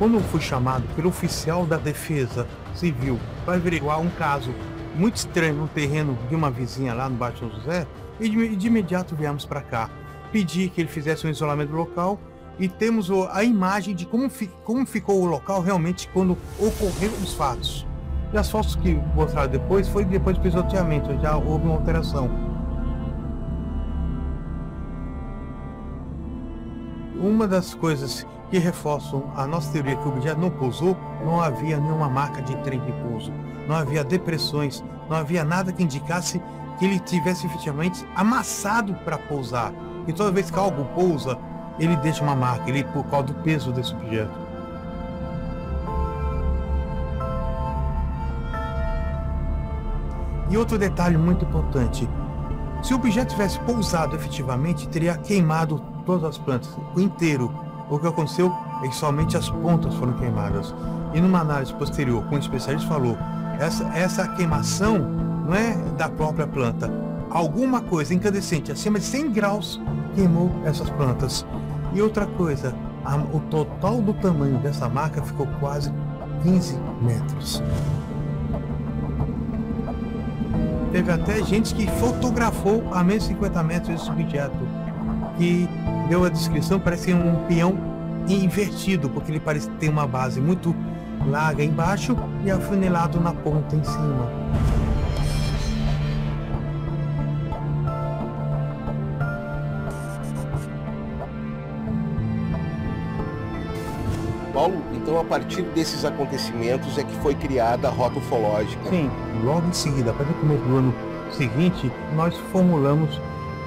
quando eu fui chamado pelo oficial da Defesa Civil para averiguar um caso muito estranho no terreno de uma vizinha lá no Baixo São José, e de, de imediato viemos para cá. Pedi que ele fizesse um isolamento local e temos a imagem de como, fi, como ficou o local realmente quando ocorreram os fatos. E as fotos que mostraram depois foi depois do pisoteamento, já houve uma alteração. Uma das coisas que reforçam a nossa teoria que o objeto não pousou, não havia nenhuma marca de trem de pouso, não havia depressões, não havia nada que indicasse que ele tivesse efetivamente amassado para pousar. E toda vez que algo pousa, ele deixa uma marca, ele por causa do peso desse objeto. E outro detalhe muito importante: se o objeto tivesse pousado efetivamente, teria queimado todas as plantas, o inteiro. O que aconteceu é que somente as pontas foram queimadas. E numa análise posterior, como o especialista falou, essa, essa queimação não é da própria planta. Alguma coisa incandescente acima de 100 graus queimou essas plantas. E outra coisa, a, o total do tamanho dessa marca ficou quase 15 metros. Teve até gente que fotografou a menos 50 metros esse objeto, que deu a descrição, parece um peão invertido, porque ele parece ter uma base muito larga embaixo e afunilado na ponta em cima. Paulo, então a partir desses acontecimentos é que foi criada a rota ufológica. Sim, logo em seguida, para o começo do ano seguinte, nós formulamos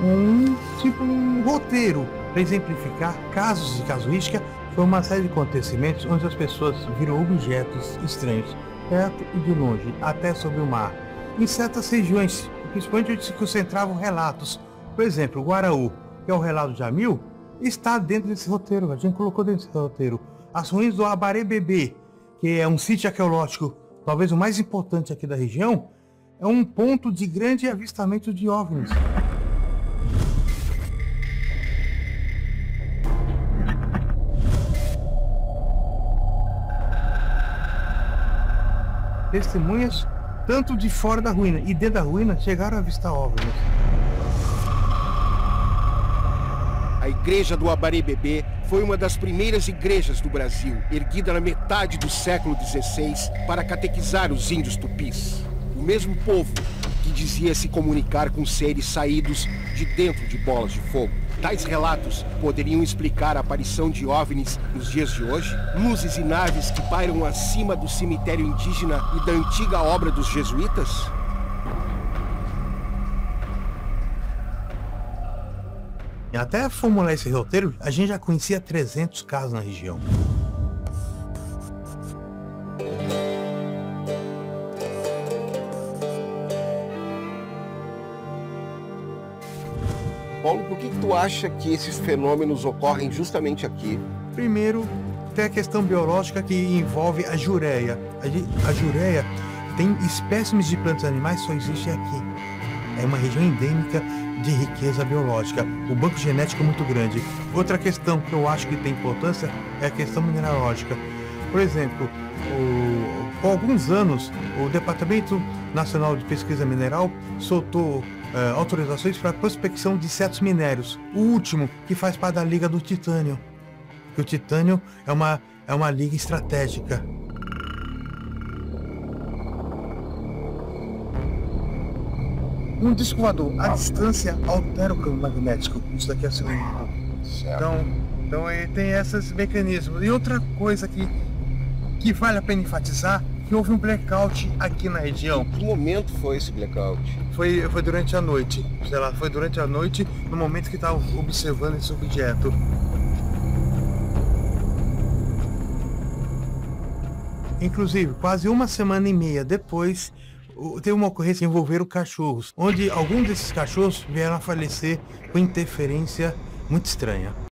um tipo um roteiro para exemplificar casos de casuística. Foi uma série de acontecimentos onde as pessoas viram objetos estranhos, perto e de longe, até sobre o mar. Em certas regiões, principalmente onde se concentravam relatos. Por exemplo, Guaraú, que é o relato de Jamil, está dentro desse roteiro, a gente colocou dentro desse roteiro. As ruínas do Abaré Bebê, que é um sítio arqueológico, talvez o mais importante aqui da região, é um ponto de grande avistamento de OVNIs. Testemunhas tanto de fora da ruína e dentro da ruína chegaram a avistar OVNIs. A igreja do Abaré Bebê foi uma das primeiras igrejas do Brasil, erguida na metade do século XVI para catequizar os índios tupis. O mesmo povo dizia se comunicar com seres saídos de dentro de bolas de fogo. Tais relatos poderiam explicar a aparição de OVNIs nos dias de hoje? Luzes e naves que pairam acima do cemitério indígena e da antiga obra dos jesuítas? Até formular esse roteiro, a gente já conhecia 300 casos na região. Paulo, por que, que tu acha que esses fenômenos ocorrem justamente aqui? Primeiro, tem a questão biológica que envolve a jureia. A, jureia tem espécimes de plantas e animais só existe aqui. É uma região endêmica de riqueza biológica. O banco genético é muito grande. Outra questão que eu acho que tem importância é a questão mineralógica. Por exemplo, o, alguns anos, o Departamento Nacional de Pesquisa Mineral soltou é, autorizações para prospecção de certos minérios. O último, que faz parte da Liga do Titânio. Que o titânio é uma, é uma liga estratégica. Um disco voador à distância altera o campo magnético. Isso daqui é cilíndrico. Então, então ele tem esses mecanismos. E outra coisa que, que vale a pena enfatizar que houve um blackout aqui na região. Que momento foi esse blackout? Foi, foi durante a noite. Sei lá, foi durante a noite, no momento que estava observando esse objeto. Inclusive, quase uma semana e meia depois, teve uma ocorrência envolvendo cachorros, onde alguns desses cachorros vieram a falecer com interferência muito estranha.